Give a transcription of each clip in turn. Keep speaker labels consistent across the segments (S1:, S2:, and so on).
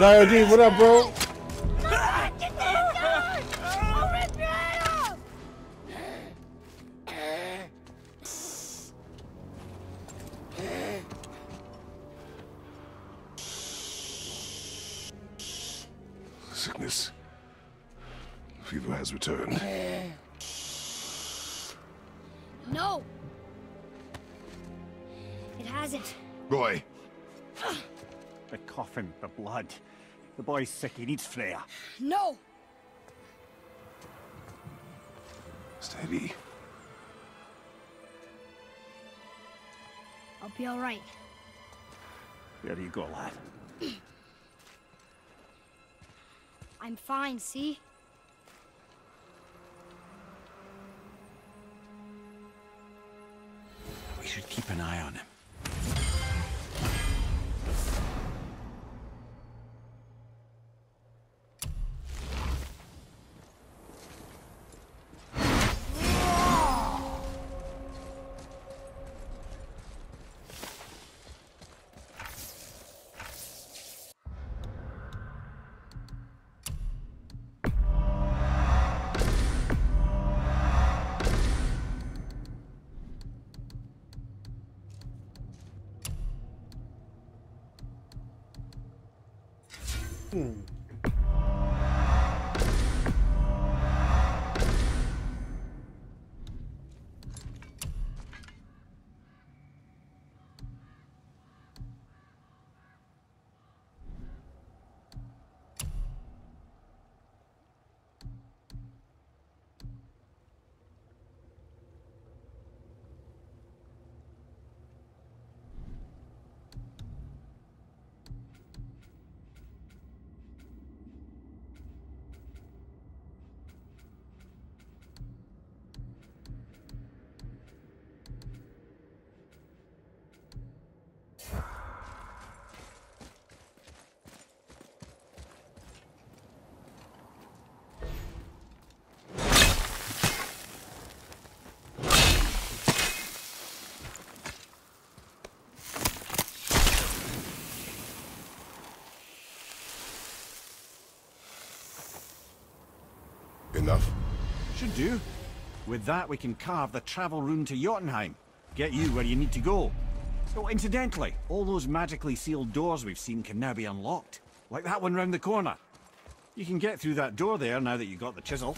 S1: You son of a
S2: Diodine, what up, bro?
S1: Sickness. Fever has returned.
S3: No! It hasn't.
S1: Roy,
S4: The coughing, the blood. The boy's sick, he needs Freya.
S3: No!
S1: steady.
S3: I'll be alright.
S4: There you go, lad.
S3: I'm fine, see?
S4: We should keep an eye on him. Hmm.
S1: Enough?
S4: Should do. With that, we can carve the travel rune to Jotunheim. Get you where you need to go. Oh, incidentally, all those magically sealed doors we've seen can now be unlocked. Like that one round the corner. You can get through that door there now that you've got the chisel.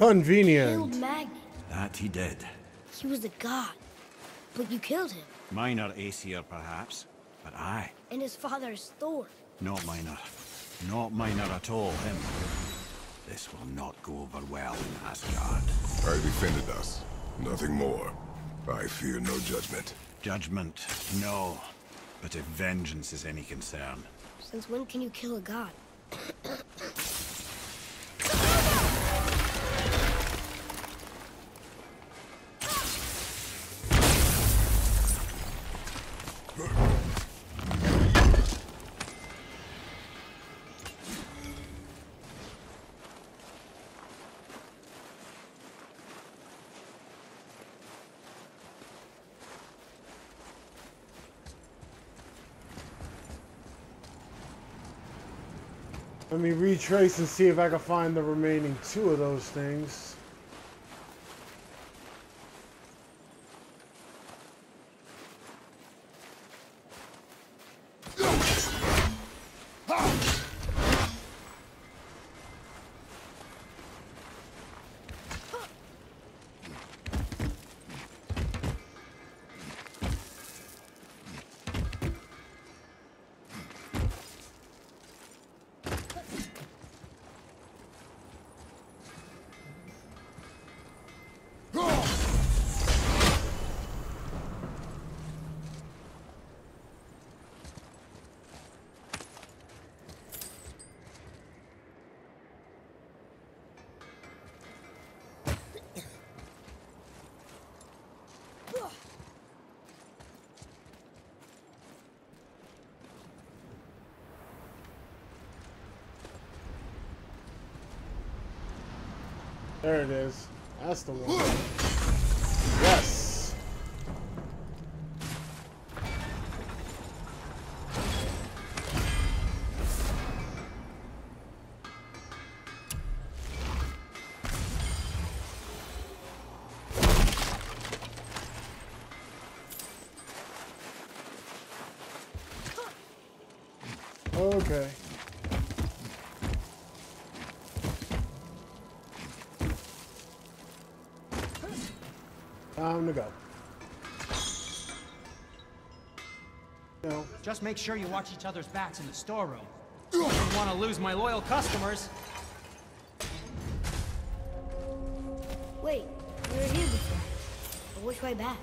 S2: Convenient.
S3: killed Magni.
S4: That he did.
S3: He was a god. But you killed him.
S4: Minor Aesir, perhaps. But I,
S3: And his father is Thor.
S4: not minor. Not minor at all, him. This will not go over well in Asgard.
S1: I defended us. Nothing more. I fear no judgment.
S4: Judgment, no. But if vengeance is any concern,
S3: Since when can you kill a god?
S2: Let me retrace and see if I can find the remaining two of those things. There it is. That's the one. Yes. Okay. No.
S5: Just make sure you watch each other's backs in the storeroom. I don't want to lose my loyal customers.
S3: Wait, we were here before. But which way back?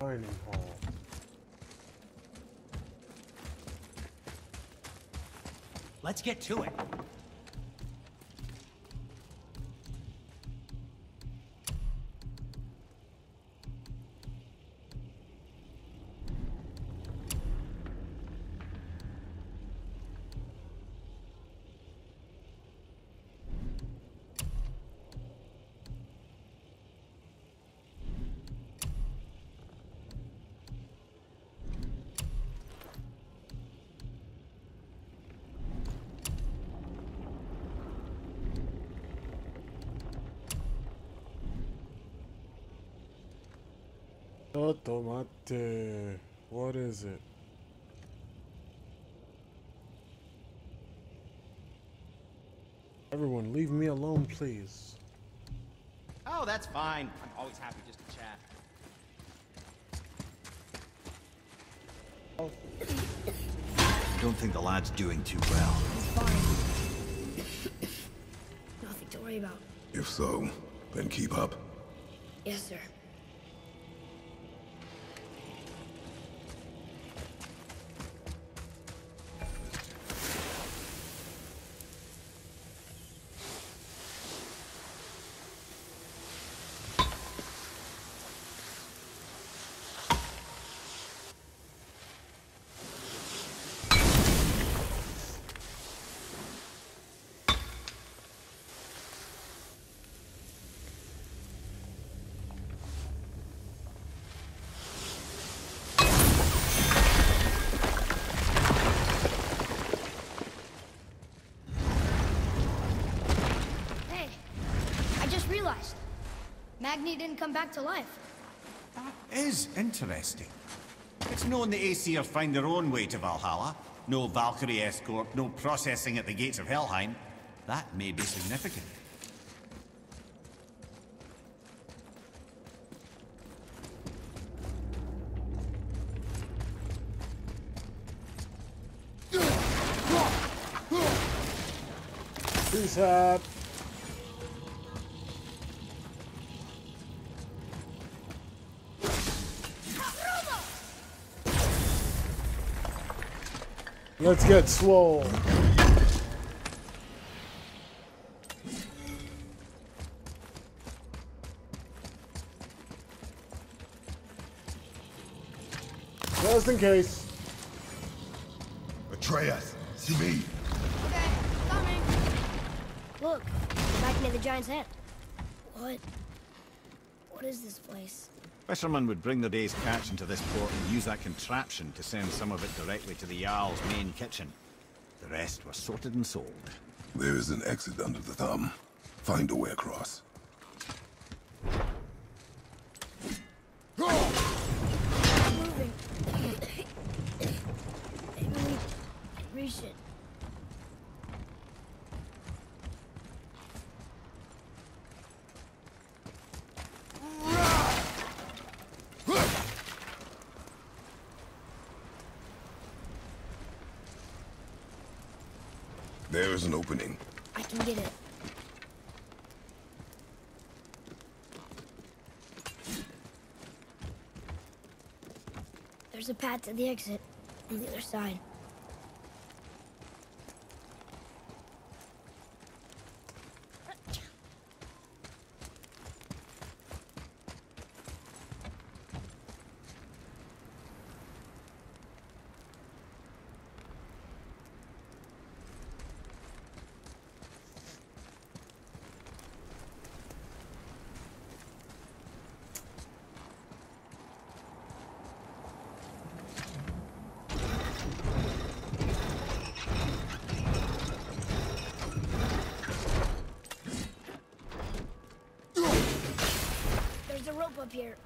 S2: Dining hall.
S5: Let's get to it.
S2: Tomate. What is it? Everyone, leave me alone, please.
S5: Oh, that's fine. I'm always happy just to chat.
S4: Don't think the lad's doing too well.
S3: It's fine. Nothing to worry about.
S1: If so, then keep up.
S3: Yes, sir. Magni didn't come back to life.
S4: Is interesting. It's known the Aesir find their own way to Valhalla. No Valkyrie escort, no processing at the gates of Helheim. That may be significant.
S2: Peace out. Let's get swole. Just in case.
S1: Atreus, to me.
S3: Okay, coming. Look, back near the giant's head. What? What is this place?
S4: Fishermen would bring their day's catch into this port and use that contraption to send some of it directly to the Jarl's main kitchen. The rest was sorted and sold.
S1: There is an exit under the thumb. Find a way across.
S3: moving. Maybe we can
S1: There is an opening.
S3: I can get it. There's a path to the exit on the other side. Up here.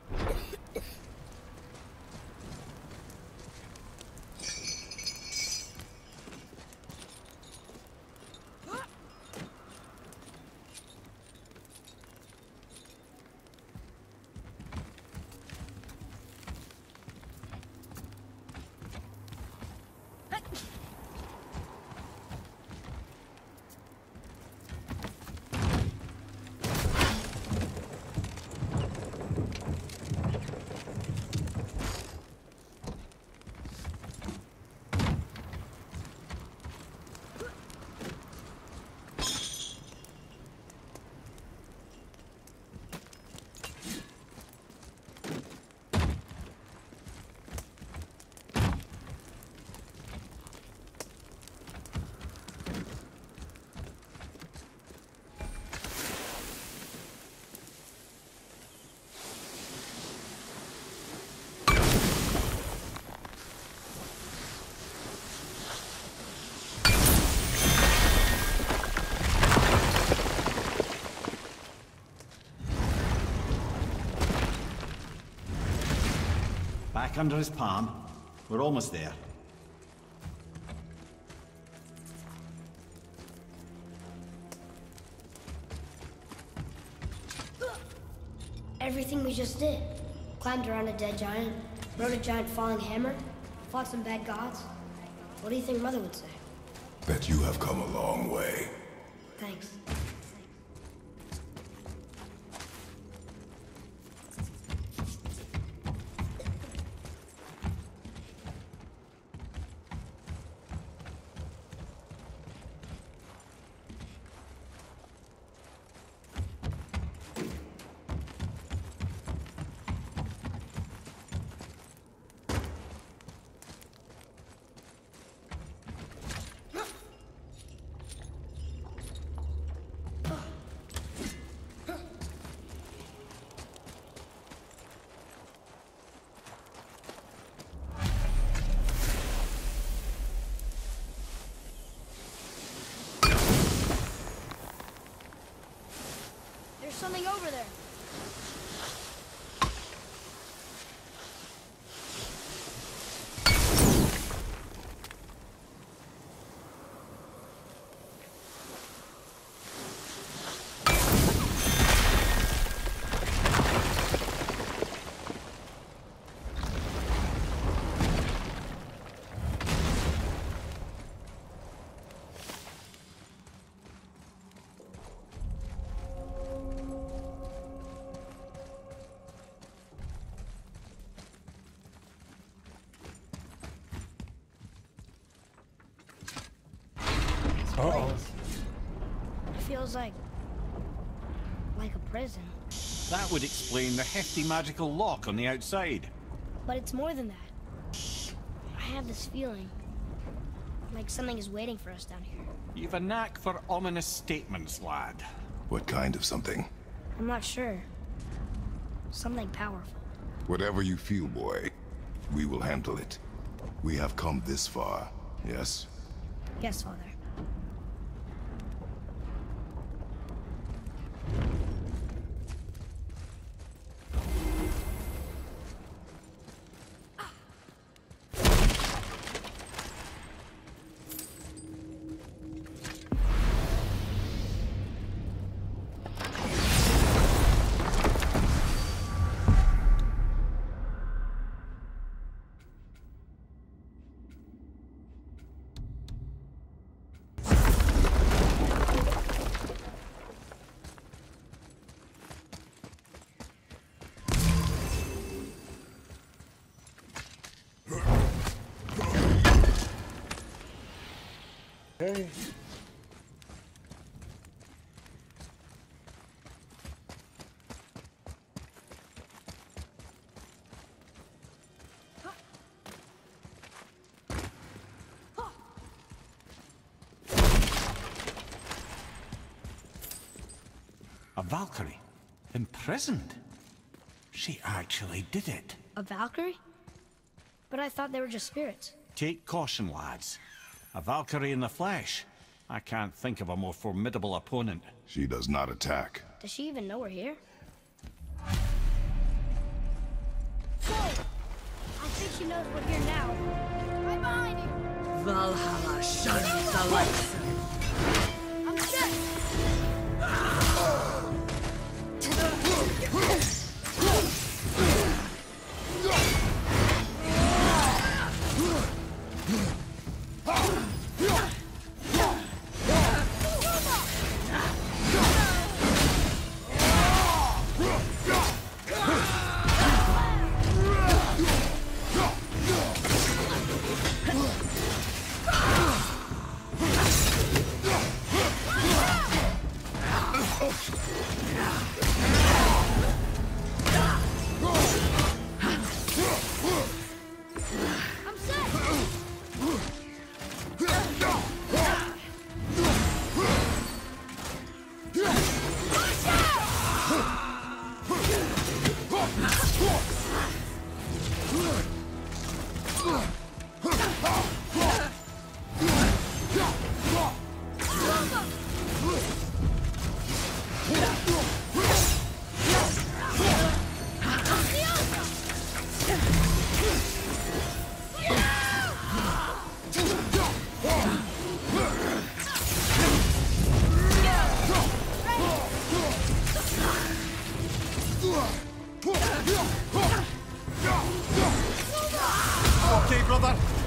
S4: Back under his palm. We're almost there.
S3: Everything we just did. Climbed around a dead giant, rode a giant falling hammer, fought some bad gods. What do you think Mother would say?
S1: That you have come a long way.
S3: Thanks. Something over there.
S2: Uh-oh.
S3: It feels like... like a prison.
S4: That would explain the hefty magical lock on the outside.
S3: But it's more than that. I have this feeling. Like something is waiting for us down here.
S4: You've a knack for ominous statements, lad.
S1: What kind of something?
S3: I'm not sure. Something powerful.
S1: Whatever you feel, boy, we will handle it. We have come this far, yes?
S3: Yes, Father.
S2: Okay.
S4: A Valkyrie? Imprisoned? She actually did it.
S3: A Valkyrie? But I thought they were just spirits.
S4: Take caution, lads. A Valkyrie in the flesh. I can't think of a more formidable opponent.
S1: She does not attack.
S3: Does she even know we're here? I think she knows we're here now. Right behind you!
S6: Valhalla shuns the
S3: lights!
S4: Okay, brother.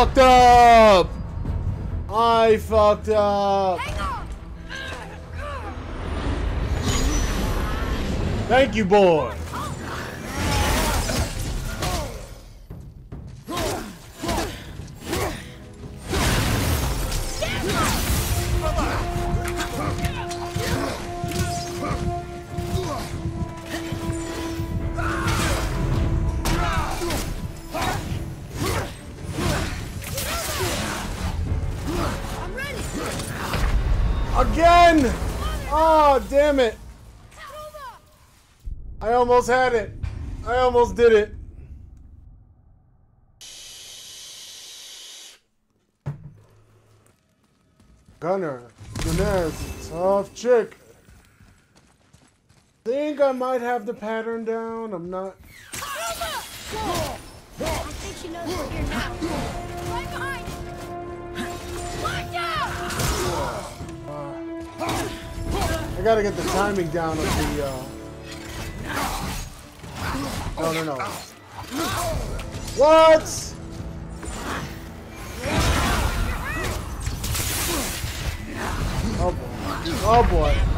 S2: Fucked up! I fucked up!
S3: Hang on.
S2: Thank you, boy! I almost had it. I almost did it. Gunnr, Gunnr's a tough chick. Think I might have the pattern down. I'm not.
S3: I think she knows here now. Right behind. Watch out!
S2: I gotta get the timing down of the. Uh... No, no, no. What? Oh boy. Oh boy.